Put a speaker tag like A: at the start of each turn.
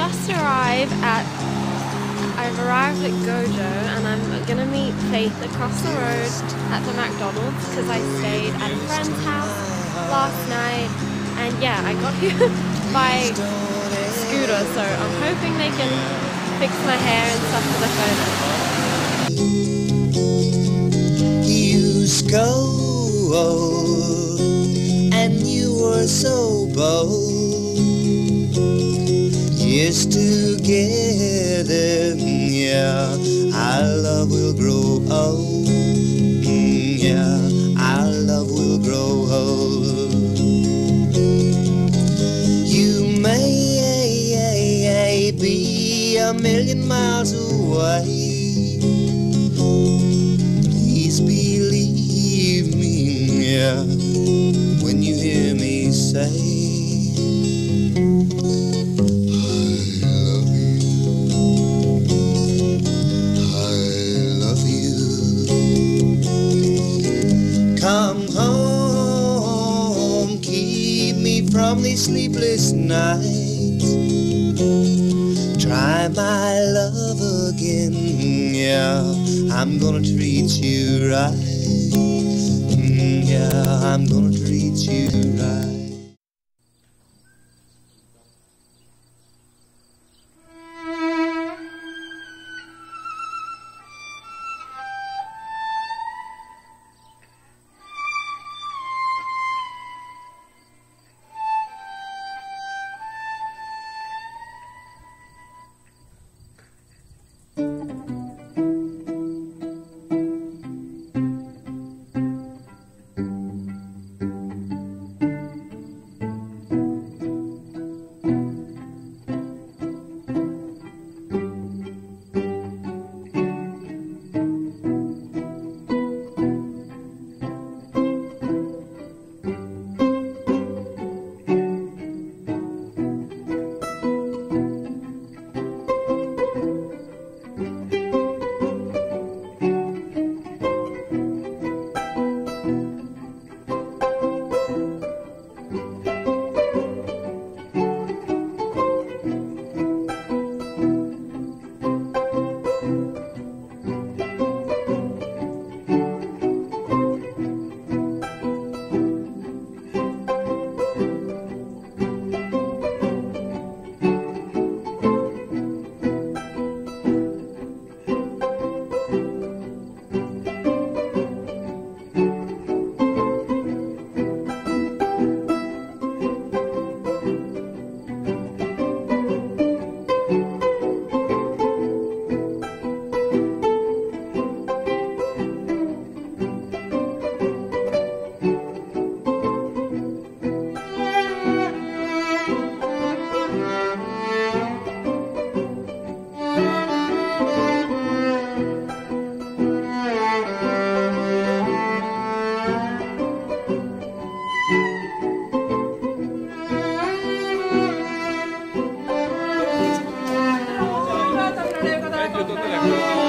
A: arrived at I've arrived at Gojo and I'm gonna meet Faith across the road at the McDonald's because I stayed at a friend's house last night and yeah, I got here by scooter so I'm hoping they can fix my hair and stuff for the photo.
B: You scold, and you were so bold. Yes, together, yeah, our love will grow old. Yeah, our love will grow old. You may be a million miles away. Please believe me, yeah, when you hear me say, these sleepless nights. Try my love again, yeah. I'm gonna treat you right. Mm, yeah, I'm gonna treat you right. Hallelujah.